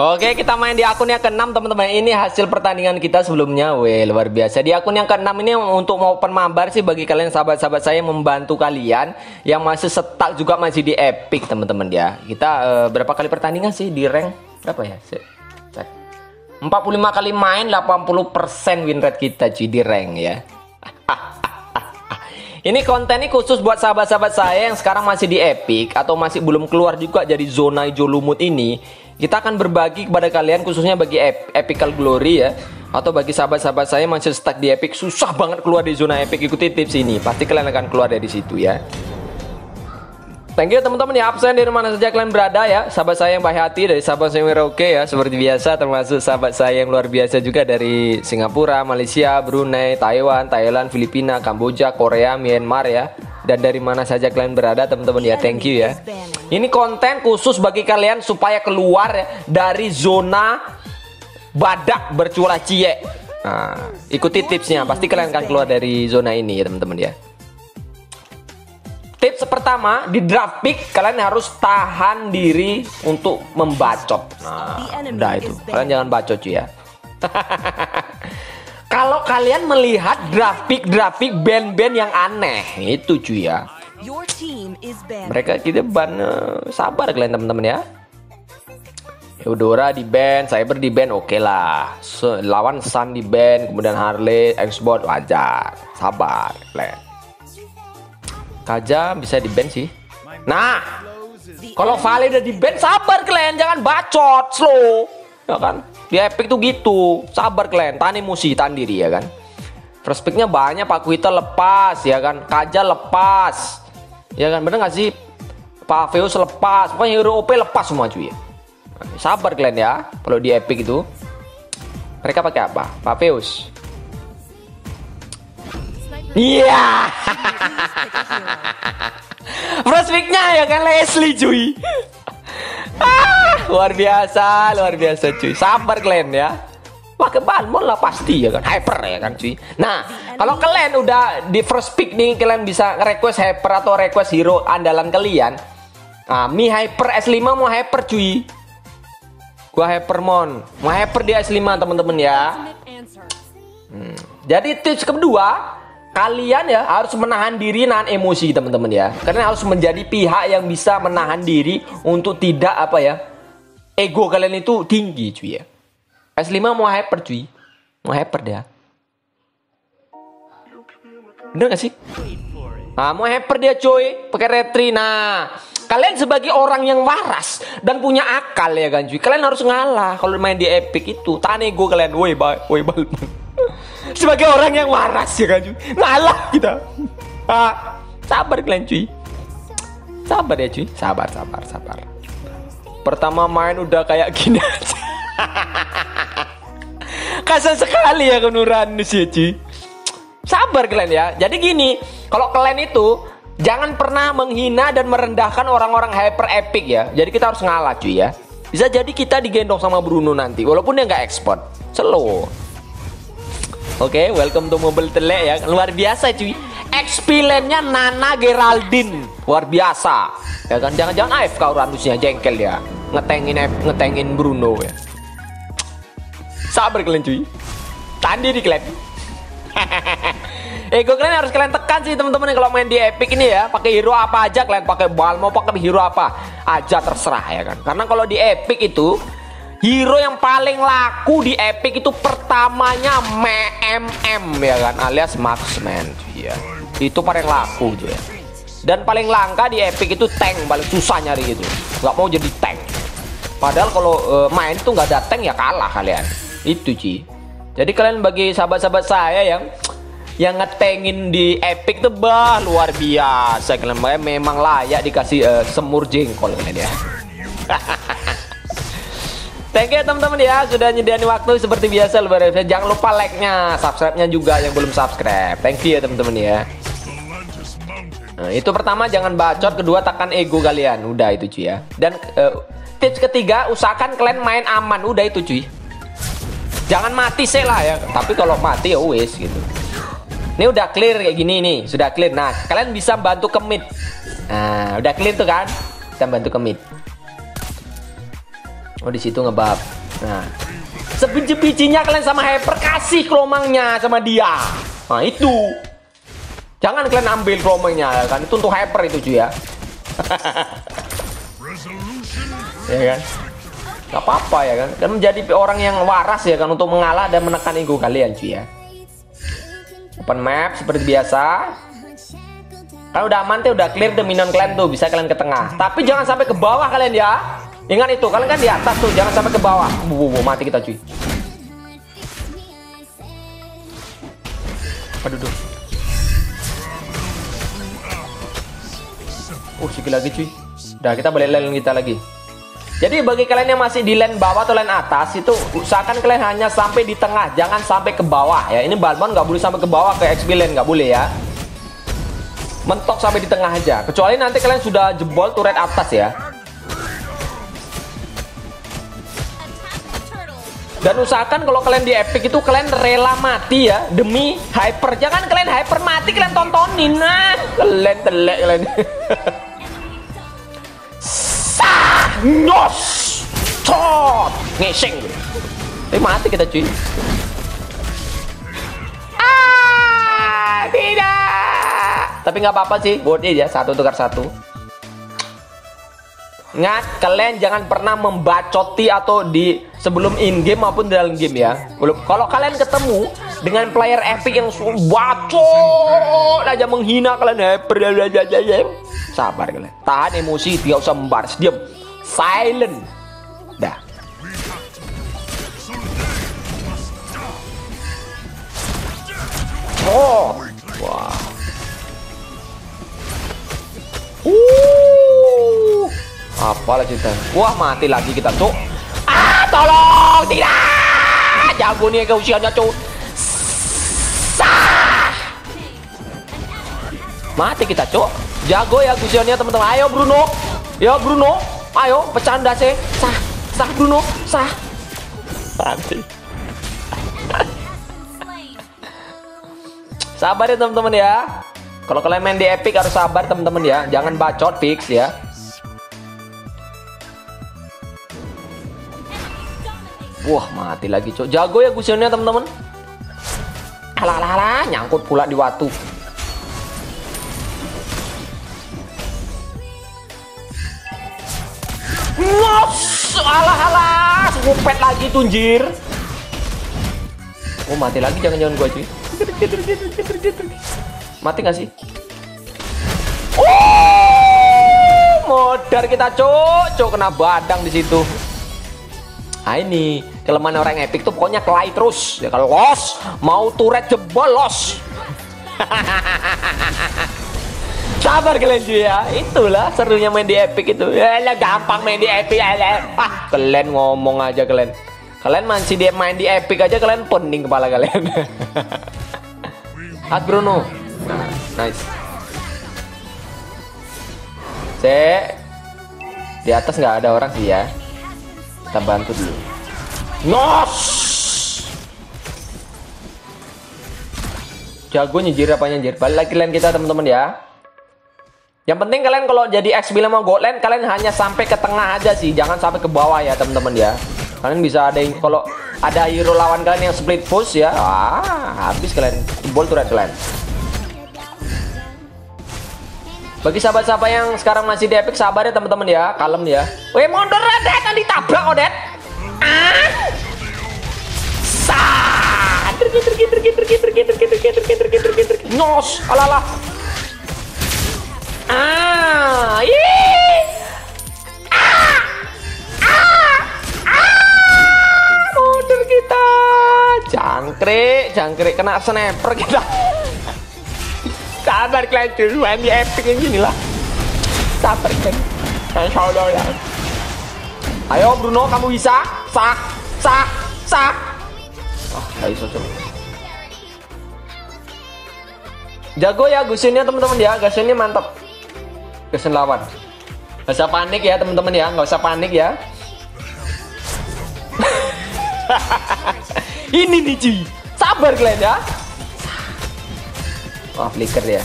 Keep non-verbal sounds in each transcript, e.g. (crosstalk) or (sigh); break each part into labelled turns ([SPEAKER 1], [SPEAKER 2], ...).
[SPEAKER 1] Oke, kita main di akun yang ke-6 teman-teman. Ini hasil pertandingan kita sebelumnya. Weh, luar biasa. Di akun yang ke-6 ini untuk mau mabar sih bagi kalian sahabat-sahabat saya membantu kalian yang masih setak juga masih di epic, teman-teman ya. Kita uh, berapa kali pertandingan sih di rank? Berapa ya? Cek. 45 kali main 80% win rate kita cuy di rank ya. (laughs) Ini konten ini khusus buat sahabat-sahabat saya yang sekarang masih di Epic atau masih belum keluar juga dari zona hijau lumut ini. Kita akan berbagi kepada kalian khususnya bagi Epical Glory ya atau bagi sahabat-sahabat saya masih stuck di Epic susah banget keluar di zona Epic ikuti tips ini. Pasti kalian akan keluar dari situ ya. Thank you teman-teman. Ya absen di mana saja kalian berada ya. Sahabat saya yang baik hati dari sahabat saya Merauke ya Seperti biasa termasuk sahabat saya yang luar biasa juga dari Singapura, Malaysia, Brunei, Taiwan, Thailand, Filipina, Kamboja, Korea, Myanmar ya. Dan dari mana saja kalian berada teman-teman ya thank you ya. Ini konten khusus bagi kalian supaya keluar ya, dari zona badak berculah cie Nah ikuti tipsnya. Pasti kalian akan keluar dari zona ini ya teman-teman ya Tips pertama di draft pick kalian harus tahan diri untuk membacot. Nah, udah itu. Kalian jangan bacot cuy ya. (laughs) Kalau kalian melihat draft pick draft pick band-band yang aneh itu cuy ya. Mereka kita ban uh, sabar kalian teman-teman ya. Eudora di band, Cyber di band oke okay lah. So, lawan Sun di band, kemudian Harley, Xbox wajar. Sabar kalian. Kaja bisa di ban sih. Nah, kalau Vale udah di ban sabar kalian, jangan bacot, slow. Ya kan? Di Epic tuh gitu. Sabar kalian, tahan emosi, tahan diri ya kan. First banyak, Pak Kuita lepas ya kan. Kaja lepas. Ya kan, bener gak sih? Pak Veus lepas, pokoknya Hero OP lepas semua cuy. Sabar kalian ya, kalau di Epic itu. Mereka pakai apa? Pak Veus. Iya. (laughs) Yeah. Prospeknya ya kan Leslie cuy. ah, luar biasa, luar biasa cuy. Sabar kalian ya. Pakai balmon lah pasti ya kan. Hyper ya kan cuy. Nah, kalau kalian udah di first pick nih kalian bisa request hyper atau request hero andalan kalian. Nah, Mi Hyper S5 mau hyper cuy. Gua Hypermon. Mau hyper di S5 teman-teman ya. Hmm. Jadi tips kedua, kalian ya harus menahan diri nahan emosi teman-teman ya. Karena harus menjadi pihak yang bisa menahan diri untuk tidak apa ya ego kalian itu tinggi cuy ya. S5 mau hyper cuy. Mau hyper dia. Bener gak sih? Nah mau hyper dia cuy. Pakai retri nah kalian sebagai orang yang waras dan punya akal ya kan cuy. Kalian harus ngalah kalau main di epic itu. Tahan ego kalian. Woi bye woi (laughs) sebagai orang yang waras ya kan? Cuy ngalah kita. Ah, sabar kalian cuy. Sabar ya cuy. Sabar sabar sabar. Pertama main udah kayak gini aja. (laughs) Kasar sekali ya kenuran sih cuy sabar kalian ya. Jadi gini kalau kalian itu jangan pernah menghina dan merendahkan orang-orang hyper epic ya. Jadi kita harus ngalah cuy ya. Bisa jadi kita digendong sama Bruno nanti walaupun dia nggak ekspor. Slow Oke, okay, welcome to Mobile Telek ya. Luar biasa cuy. XP lane-nya Nana Geraldine. Luar biasa. Ya kan jangan-jangan AFK Uranusnya jengkel ya. Ngetengin ngetengin Bruno ya. Sabar kalian cuy. Tandi di kalian. Ego kalian harus kalian tekan sih teman-teman kalau main di Epic ini ya. Pakai hero apa aja kalian pakai bal pakai hero apa aja terserah ya kan. Karena kalau di Epic itu Hero yang paling laku di Epic itu pertamanya MM ya kan alias Marksman ya. Itu paling laku tuh ya. Dan paling langka di Epic itu tank paling susah nyari gitu. Gak mau jadi tank. Padahal kalau uh, main tuh nggak ada tank ya kalah kalian. Itu Ci. Jadi kalian bagi sahabat-sahabat saya yang yang ngetengin di Epic tuh luar biasa kalian memang layak dikasih uh, semur jengkol kalian ya. (laughs) Thank you teman-teman ya sudah nyediain waktu seperti biasa biasa. Jangan lupa like-nya, subscribe-nya juga yang belum subscribe. Thank you ya teman-teman ya. Nah, itu pertama jangan bacot, kedua tekan ego kalian. Udah itu cuy ya. Dan uh, tips ketiga usahakan kalian main aman. Udah itu cuy. Jangan mati sih lah ya. Tapi kalau mati ya wes gitu. Ini udah clear kayak gini nih, sudah clear. Nah, kalian bisa bantu kemit. Nah, udah clear tuh kan? Kita bantu kemit. Oh di situ ngebab. Nah, sebiji-bijinya kalian sama Hyper kasih kromangnya sama dia. Nah itu. Jangan kalian ambil kromangnya kan itu untuk Hyper itu cuy ya. (laughs) ya kan? Gak apa-apa ya kan? Dan menjadi orang yang waras ya kan untuk mengalah dan menekan ego kalian cuy ya. Open map seperti biasa. Kan udah aman tuh, udah clear minion kalian tuh, bisa kalian ke tengah. Tapi jangan sampai ke bawah kalian ya. Ingat itu, kalian kan di atas tuh, jangan sampai ke bawah. Bu, bu, mati kita cuy. Aduh, duh. Oh, sikit lagi cuy. Udah, kita balik lane kita lagi. Jadi bagi kalian yang masih di lane bawah atau lane atas itu usahakan kalian hanya sampai di tengah, jangan sampai ke bawah ya. Ini Balmon nggak boleh sampai ke bawah ke XP lane nggak boleh ya. Mentok sampai di tengah aja. Kecuali nanti kalian sudah jebol turret atas ya. Dan usahakan kalau kalian di epic itu kalian rela mati ya demi hyper. Jangan kalian hyper mati kalian tontonin nah. Kalian telek kalian. Nos! Tot! Ngeseng. Tapi mati kita cuy. Ah, tidak. Tapi nggak apa-apa sih, worth it ya, satu tukar satu. Ingat, kalian jangan pernah membacoti atau di sebelum in game maupun dalam game ya. Kalau kalian ketemu dengan player epic yang bacot aja menghina kalian, sabar kalian. Tahan emosi, tidak usah membalas, diam silent apalah cerita wah mati lagi kita cuk ah tolong tidak jago nih ke usianya cuk mati kita cuk jago ya usianya teman-teman ayo Bruno ya Bruno Ayo, bercanda sih. Sah, sah Bruno, sah. Mati. sabar ya teman-teman ya. Kalau kalian main di Epic harus sabar teman-teman ya. Jangan bacot fix ya. Wah, mati lagi, cok. Jago ya Gusionnya, teman-teman. Alah, alah, alah, nyangkut pula di waktu. Nos, alah alah, ngupet lagi tunjir. Oh mati lagi jangan-jangan gua cuy. Mati gak sih? Oh, modar kita cok, cok kena badang di situ. Nah ini kelemahan orang epic tuh pokoknya kelai terus. Ya kalau los, mau turret jebol los. (laughs) Sabar kalian cuy ya. Itulah serunya main di Epic itu. Ya gampang main di Epic. Ah, kalian ngomong aja kalian. Kalian masih di main di Epic aja kalian pening kepala kalian. (laughs) At Bruno. Nice. Se di atas nggak ada orang sih ya. Kita bantu dulu. Nos. Jago nyejir apa nyejir? Balik lagi kalian kita teman-teman ya. Yang penting kalian kalau jadi X bila mau gold lane kalian hanya sampai ke tengah aja sih, jangan sampai ke bawah ya teman-teman ya. Kalian bisa ada yang kalau ada hero lawan kalian yang split push ya, ah habis kalian jebol turret kalian. Bagi sahabat-sahabat yang sekarang masih di epic sabar ya teman-teman ya, kalem ya. Weh mundur Odet, nanti tabrak Odet. Ah. Sah. Nos, alalah. Ah, ih. Ah. Ah. Ah. Kita. Jangkrik, jangkrik kena sniper kita. Sabar kalian dulu, main di epic yang gini lah. Sabar kalian. Insya Allah ya. Ayo Bruno, kamu bisa. Sah, sah, sah. Ah, oh, bisa coba. Jago ya Gusinnya teman-teman ya, Gusinnya mantap kesen lawan Gak usah panik ya teman-teman ya Gak usah panik ya (laughs) Ini nih cuy Sabar kalian ya oh, flicker ya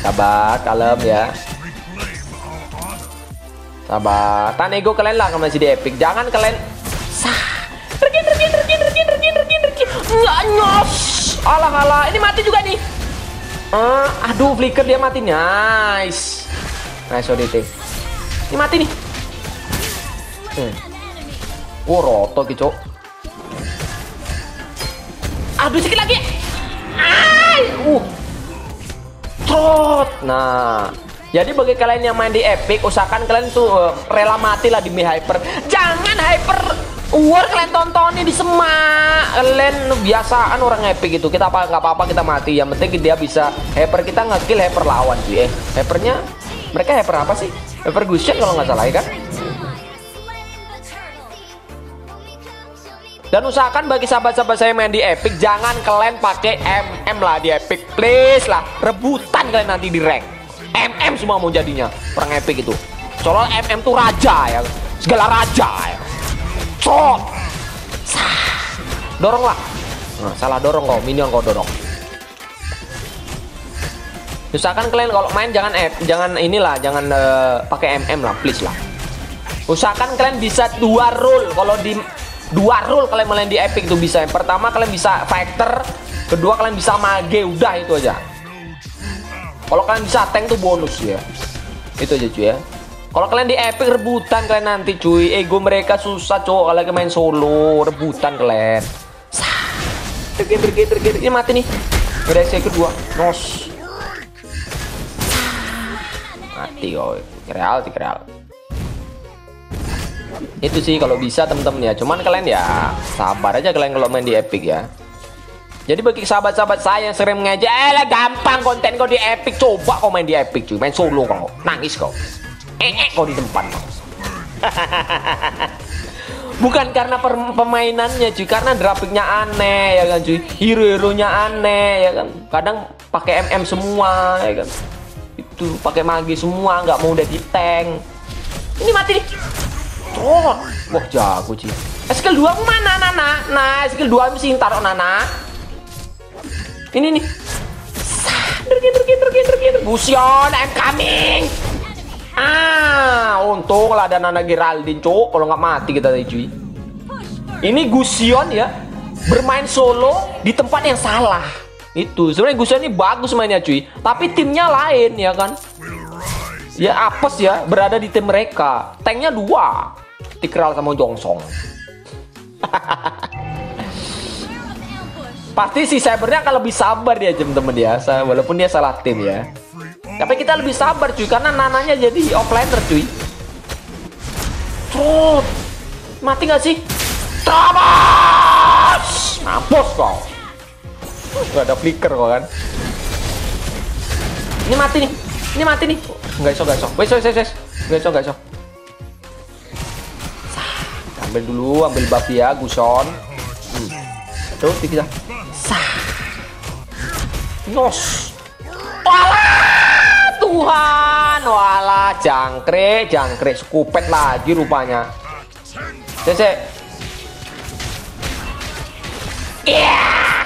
[SPEAKER 1] Sabar kalem ya Sabar. Tahan ego kalian lah kalau masih di epic. Jangan kalian sah. Tergin, tergin, tergin, tergin, tergin, tergin. Nggak nyos. Alah, alah. Ini mati juga nih. Uh, aduh, flicker dia mati. Nice. Nice ODT. Ini mati nih. Hmm. Oh, roto gitu. Aduh, sedikit lagi. Uh. Trot. Nah, jadi bagi kalian yang main di Epic, usahakan kalian tuh uh, rela mati lah demi hyper. Jangan hyper war kalian tontonin di semak. Kalian biasaan orang Epic itu. Kita apa nggak apa-apa kita mati. Yang penting dia bisa hyper kita ngekill hyper lawan sih. Eh, hypernya mereka hyper apa sih? Hyper Gusion kalau nggak salah ya kan? Dan usahakan bagi sahabat-sahabat saya main di Epic jangan kalian pakai MM lah di Epic, please lah. Rebutan kalian nanti di rank. MM semua mau jadinya orang Epic itu. Soalnya MM tuh raja ya, segala raja ya. Dorong lah. Nah, salah dorong kok, minion kau dorong. Usahakan kalian kalau main jangan F, jangan inilah, jangan uh, pakai MM lah, please lah. Usahakan kalian bisa dua rule kalau di dua rule kalian main di epic tuh bisa. Yang pertama kalian bisa fighter. Kedua kalian bisa mage. Udah itu aja. Kalau kalian bisa tank tuh bonus ya. Itu aja cuy ya. Kalau kalian di epic rebutan kalian nanti cuy. Ego mereka susah cowok. Kalau main solo rebutan kalian. Tergit tergit tergit ini mati nih. Saya kedua. Nos. Mati kau real tiga real itu sih kalau bisa temen-temen ya. Cuman kalian ya sabar aja kalian kalau main di epic ya. Jadi bagi sahabat-sahabat saya yang sering ngejek eh gampang konten kau di epic. Coba kau main di epic cuy. Main solo kau. Nangis kau. Eh, eh kau di depan kau. (laughs) Bukan karena pemainannya cuy. Karena grafiknya aneh ya kan cuy. Hero-heronya aneh ya kan. Kadang pakai MM semua ya kan. Itu pakai magi semua nggak mau udah di tank. Ini mati nih Oh, wah jago sih. Skill 2 mana Nana? Nah, skill 2 mesti taruh Nana. Ini nih. Tergin, tergin, tergin, tergin. Busion, I'm coming. Ah, untung lah ada Nana Geraldine, cok. Kalau nggak mati kita tadi, cuy. Ini Gusion ya, bermain solo di tempat yang salah. Itu sebenarnya Gusion ini bagus mainnya, cuy. Tapi timnya lain ya kan. Ya apes ya, berada di tim mereka. Tanknya dua. Tikral sama Jongsong. Pasti si Cybernya akan lebih sabar dia temen-temen ya, walaupun dia salah tim ya. Tapi kita lebih sabar cuy, karena nananya jadi offlaner cuy. Trot, mati gak sih? Trabas, mampus kau. Gak ada flicker kok kan. Ini mati nih, ini mati nih. Gak iso, gak iso. Wes, wes, wes, Gak iso, gak iso ambil dulu ambil buff ya Guson. Hmm. tuh kita sah. Nos walah Tuhan. Walah jangkrik jangkrik. Skupet lagi rupanya. Cece yeah.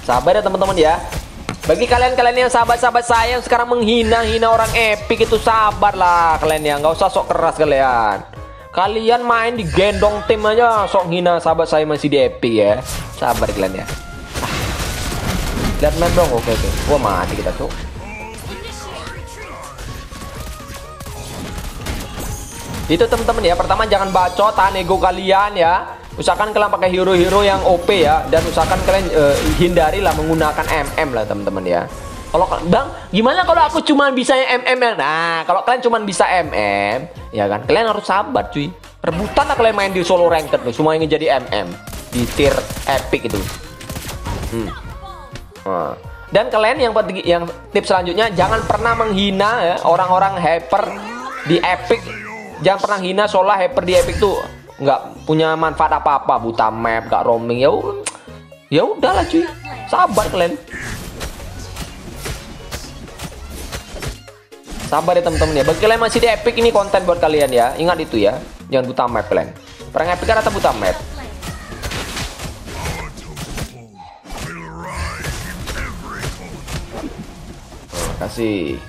[SPEAKER 1] sabar ya teman-teman ya. Bagi kalian-kalian yang sahabat-sahabat saya yang sekarang menghina-hina orang epic itu sabarlah kalian ya. Nggak usah sok keras kalian Kalian main di gendong tim aja sok hina sahabat saya masih di epic ya. Sabar kalian ya. Lihat map dong. Oke oke. Gua mati kita, tuh. Itu teman-teman ya. Pertama jangan bacot tahan ego kalian ya. Usahakan kalian pakai hero-hero yang OP ya dan usahakan kalian uh, hindarilah menggunakan MM lah teman-teman ya. Kalau Bang, gimana kalau aku cuma bisa MM ya? Nah, kalau kalian cuma bisa MM, ya kan? Kalian harus sabar, cuy. Rebutan lah kalian main di solo ranked nih, semua ingin jadi MM di tier epic itu. Hmm. Nah. Dan kalian yang yang tips selanjutnya jangan pernah menghina ya orang-orang hyper di epic. Jangan pernah hina soalnya hyper di epic tuh nggak punya manfaat apa-apa, buta map, gak roaming ya. Ya udahlah cuy. Sabar kalian. Sabar ya teman-teman ya. Bagi kalian masih di epic ini konten buat kalian ya. Ingat itu ya. Jangan buta map kalian. Perang epic kan atau buta map. Kasih.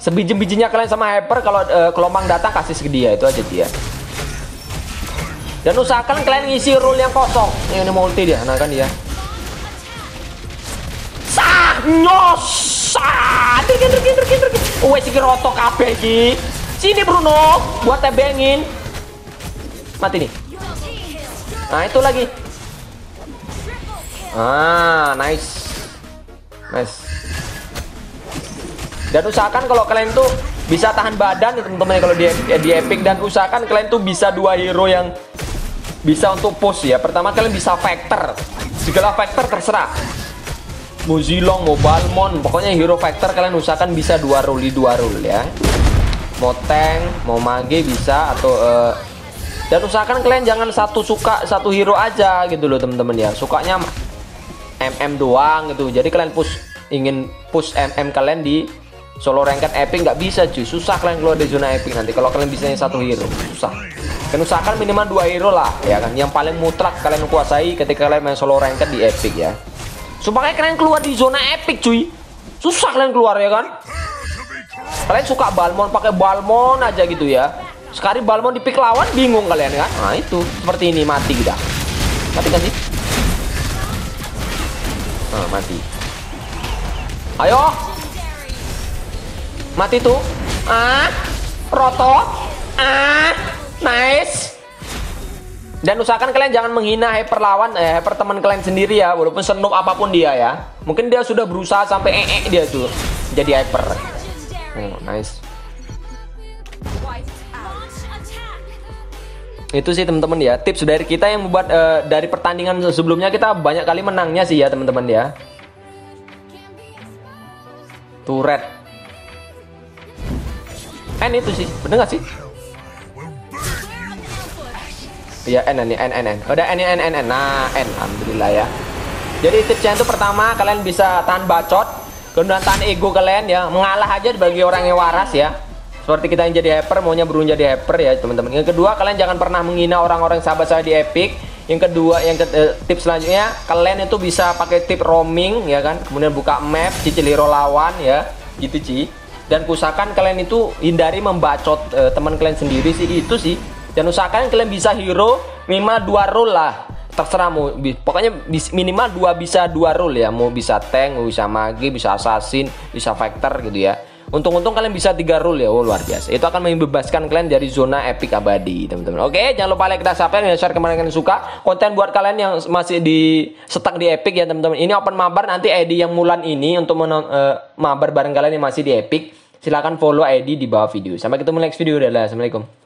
[SPEAKER 1] sebiji-bijinya kalian sama hyper kalau uh, gelombang datang kasih sedia itu aja dia dan usahakan kalian ngisi rule yang kosong ini multi dia nah kan dia sah nyos terkin terkin terkin terkin wes iki sini Bruno buat tebengin mati nih. Nah itu lagi. Ah nice. Nice. Dan usahakan kalau kalian tuh bisa tahan badan teman-teman kalau di, di epic. Dan usahakan kalian tuh bisa dua hero yang bisa untuk push ya. Pertama kalian bisa factor. Segala factor terserah mau zilong mau balmon pokoknya hero factor kalian usahakan bisa dua rule dua rule ya. Mau tank mau mage bisa atau uh, dan usahakan kalian jangan satu suka satu hero aja gitu loh teman-teman ya. Sukanya MM doang gitu. Jadi kalian push ingin push MM kalian di solo ranked epic nggak bisa cuy. Susah kalian keluar dari zona epic nanti. Kalau kalian bisa satu hero susah. Kan usahakan minimal dua hero lah ya kan. Yang paling mutlak kalian kuasai ketika kalian main solo ranked di epic ya supaya kalian keluar di zona epic cuy. Susah kalian keluar ya kan? Kalian suka balmon pakai balmon aja gitu ya. Sekali balmon di pick lawan bingung kalian kan? Nah itu. Seperti ini mati kita. Mati kan sih? Nah, mati. Ayo. Mati tuh. Ah, roto. Ah, nice. Dan usahakan kalian jangan menghina hyper lawan, eh, hyper teman kalian sendiri ya, walaupun senuk apa pun dia ya. Mungkin dia sudah berusaha sampai ee -e dia tuh jadi hyper. Oh, nice. Itu sih teman-teman ya, tips dari kita yang membuat uh, dari pertandingan sebelumnya kita banyak kali menangnya sih ya teman-teman ya. Turret N itu sih, bener gak sih? Iya N nih N N N. Udah N N N N. Nah N, alhamdulillah ya. Jadi tipsnya itu pertama kalian bisa tahan bacot, kemudian tahan ego kalian ya, mengalah aja bagi orang yang waras ya. Seperti kita yang jadi hyper, maunya beruntung jadi hyper ya teman-teman. Yang kedua kalian jangan pernah menghina orang-orang sahabat saya di Epic. Yang kedua, yang ke, eh, tips selanjutnya kalian itu bisa pakai tip roaming ya kan, kemudian buka map, cicil hero lawan ya, gitu sih dan usahakan kalian itu hindari membacot uh, teman kalian sendiri sih itu sih dan usahakan kalian bisa hero minimal dua role lah terserah mau pokoknya minimal dua bisa dua role ya mau bisa tank mau bisa mage bisa assassin bisa fighter gitu ya Untung-untung kalian bisa tiga rule ya, oh luar biasa. Itu akan membebaskan kalian dari zona epic abadi, teman-teman. Oke, jangan lupa like, dan subscribe, dan share ke mana kalian suka. Konten buat kalian yang masih di stuck di epic ya, teman-teman. Ini open mabar nanti ID yang mulan ini untuk uh, mabar bareng kalian yang masih di epic. Silahkan follow ID di bawah video. Sampai ketemu next video. Dadah. Assalamualaikum.